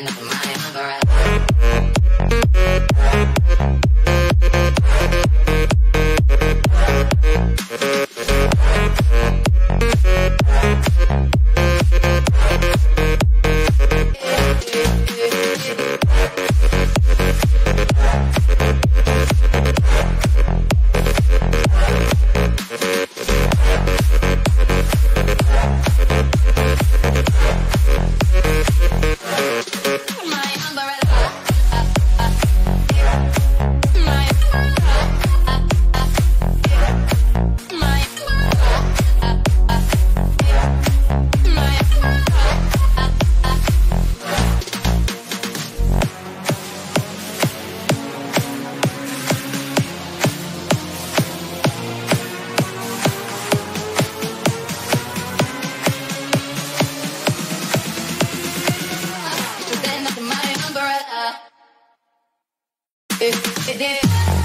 mind. it, it, it.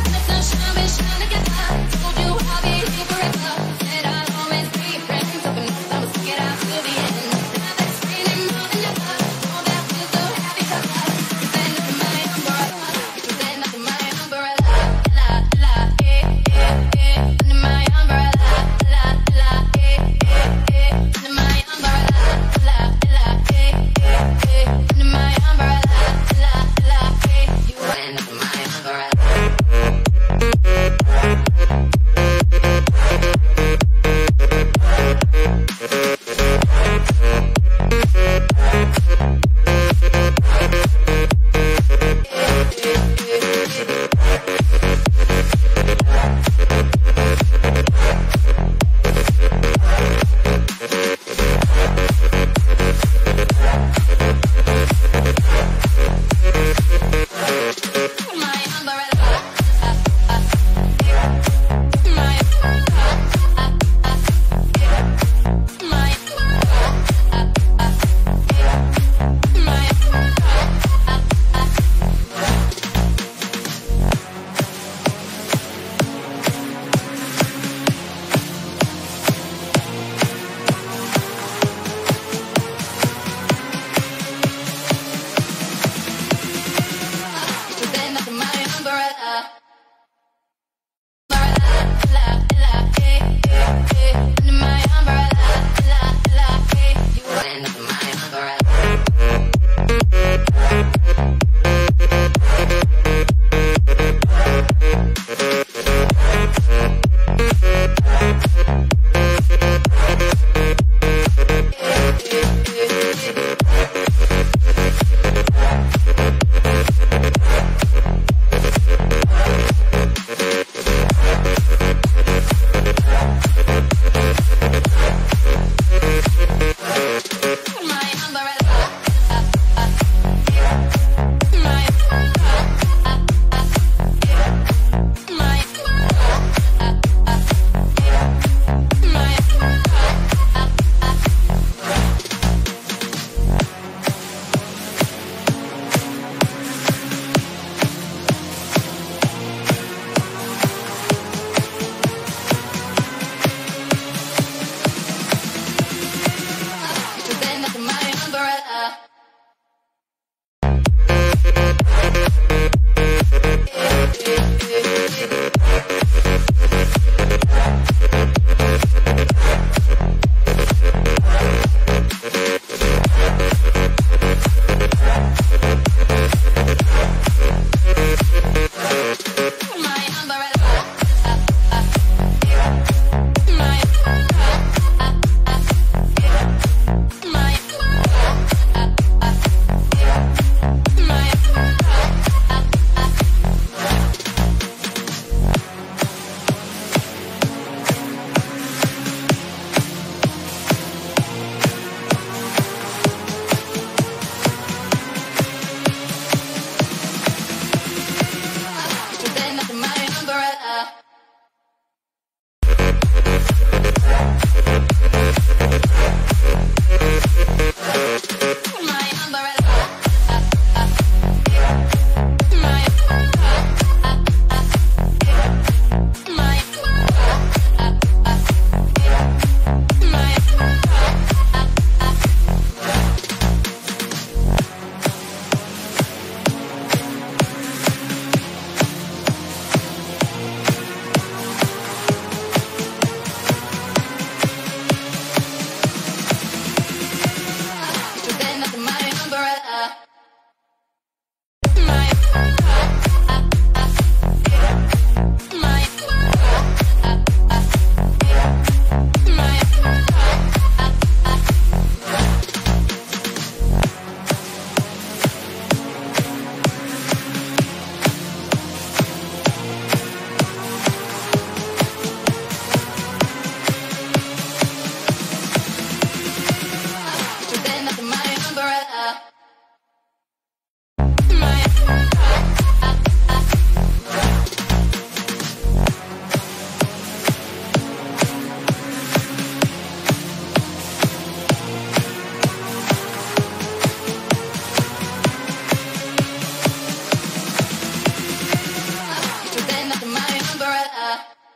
you're a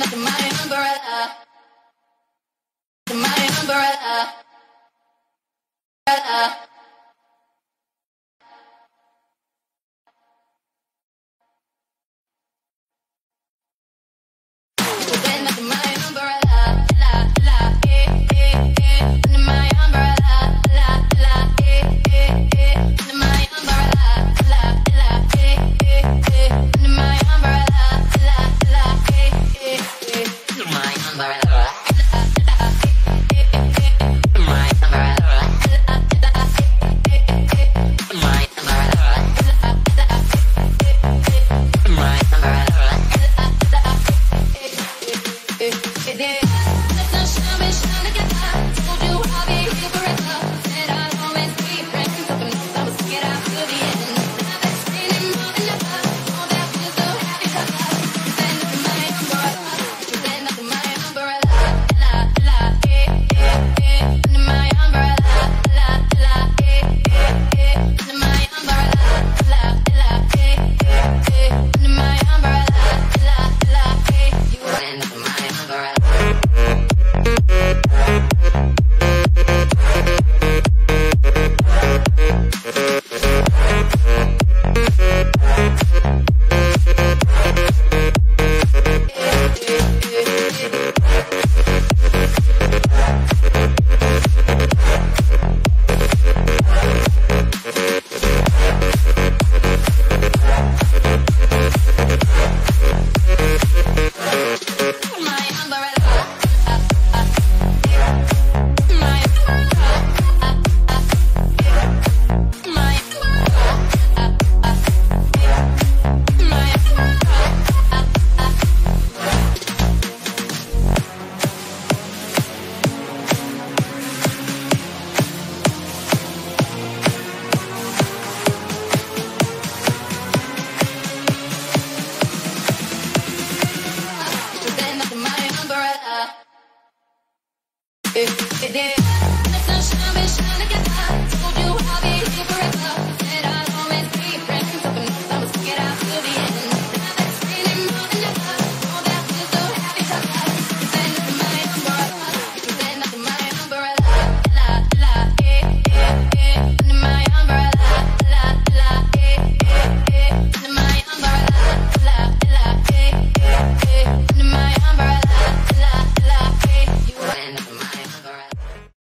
like the umbrella. The umbrella. umbrella.